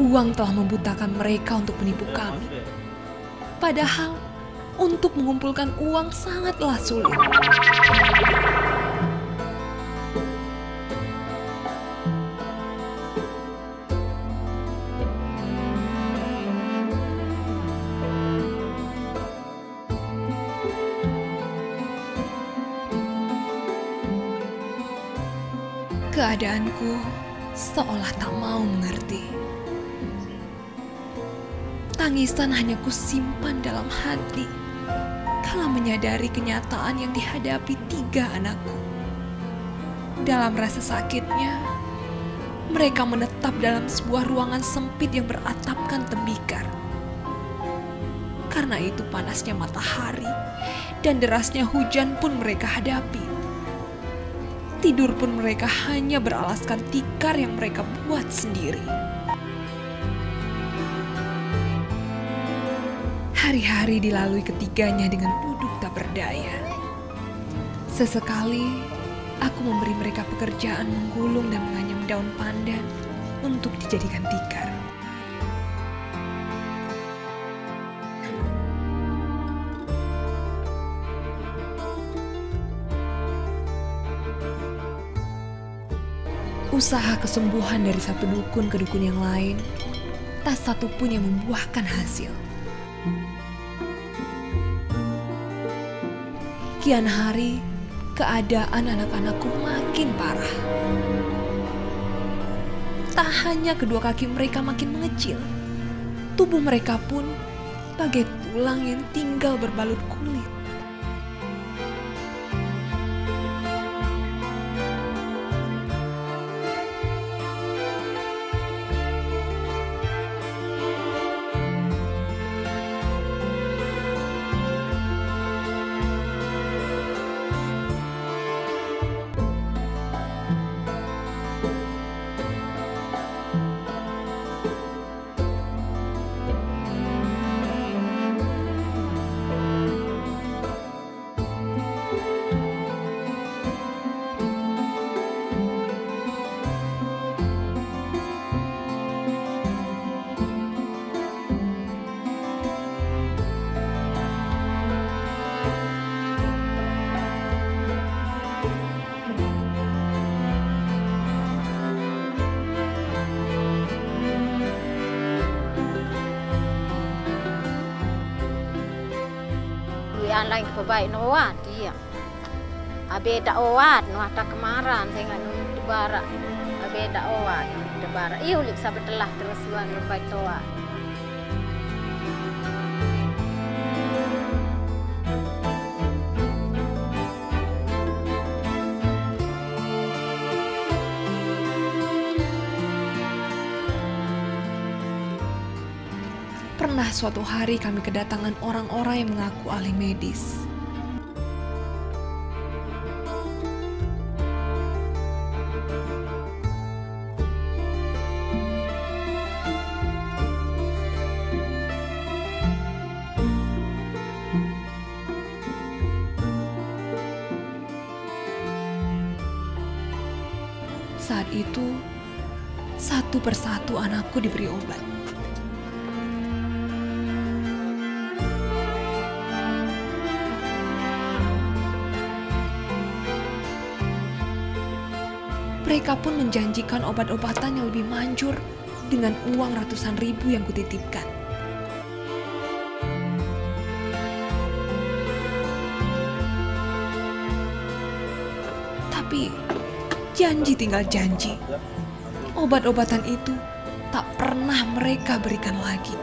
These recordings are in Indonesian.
Uang telah membutakan mereka untuk menipu kami. Padahal untuk mengumpulkan uang sangatlah sulit. Keadaanku seolah tak mau mengerti. Tangisan hanya kusimpan dalam hati kala menyadari kenyataan yang dihadapi tiga anakku. Dalam rasa sakitnya, mereka menetap dalam sebuah ruangan sempit yang beratapkan tembikar. Karena itu panasnya matahari dan derasnya hujan pun mereka hadapi. Tidur pun mereka hanya beralaskan tikar yang mereka buat sendiri. Hari-hari dilalui ketiganya dengan duduk tak berdaya. Sesekali aku memberi mereka pekerjaan menggulung dan menganyam daun pandan untuk dijadikan tikar. Usaha kesembuhan dari satu dukun ke dukun yang lain, tak satu pun yang membuahkan hasil. Kian hari, keadaan anak-anakku makin parah. Tak hanya kedua kaki mereka makin mengecil, tubuh mereka pun bagai tulang yang tinggal berbalut kulit. Yang lain kebaik nawat dia. Abe dak owat no hata kemaran saya nggak nun di barak. Abe dak owat di barak. Iyo lik sabetelah terus luan lebai toa. Pernah suatu hari kami kedatangan orang-orang yang mengaku ahli medis. Saat itu, satu persatu anakku diberi obat. Mereka pun menjanjikan obat-obatan yang lebih manjur dengan uang ratusan ribu yang kutitipkan. Tapi janji tinggal janji. Obat-obatan itu tak pernah mereka berikan lagi.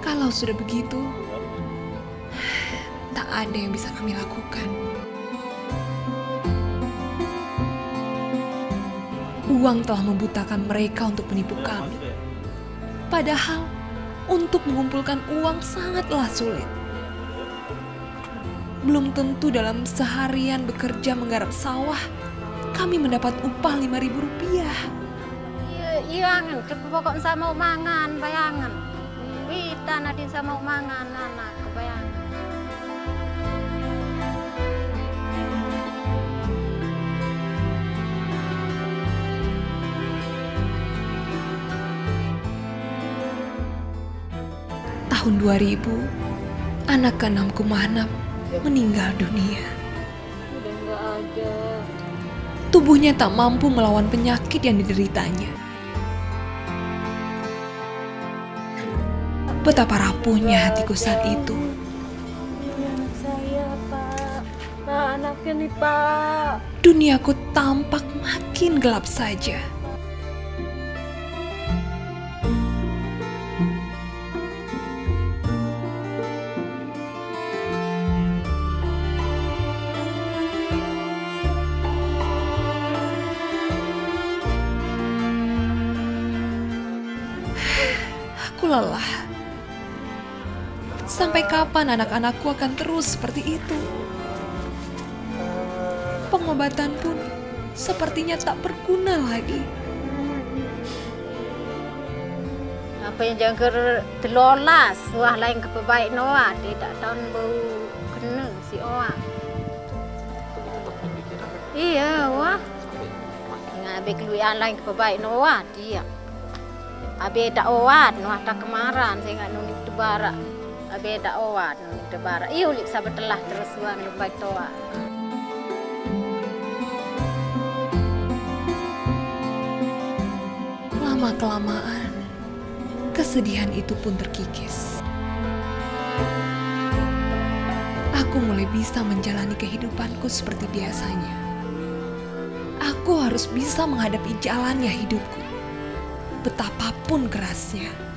Kalau sudah begitu, tak ada yang bisa kami lakukan. Uang telah membutakan mereka untuk menipu kami. Padahal untuk mengumpulkan uang sangatlah sulit. Belum tentu dalam seharian bekerja menggarap sawah, kami mendapat upah lima ribu rupiah. Iya, iya angan, pokok sama mangan, bayangan. Wita nadin sama anak, kebayangan. Tahun 2000, anak keenamku Manap meninggal dunia. Tubuhnya tak mampu melawan penyakit yang dideritanya. Betapa rapuhnya hatiku saat itu. Duniaku tampak makin gelap saja. Lelah. Sampai kapan anak-anakku akan terus seperti itu? Pengobatan pun sepertinya tak berguna lagi. Apa yang jaga telolas, wah lain kepebaik Noah. Dia tak tahu bau kena si Oa. Iya, wah. Habis keluar lain kepebaik Noah dia. Habis tak owat, Noah tak kemaran. Saya nuni tebara. Habis tak owat, nuni tebara. Iya, ulik sabar telah terus wah baik toa. Lama-kelamaan, kesedihan itu pun terkikis. Aku mulai bisa menjalani kehidupanku seperti biasanya. Aku harus bisa menghadapi jalannya hidupku. Betapapun kerasnya.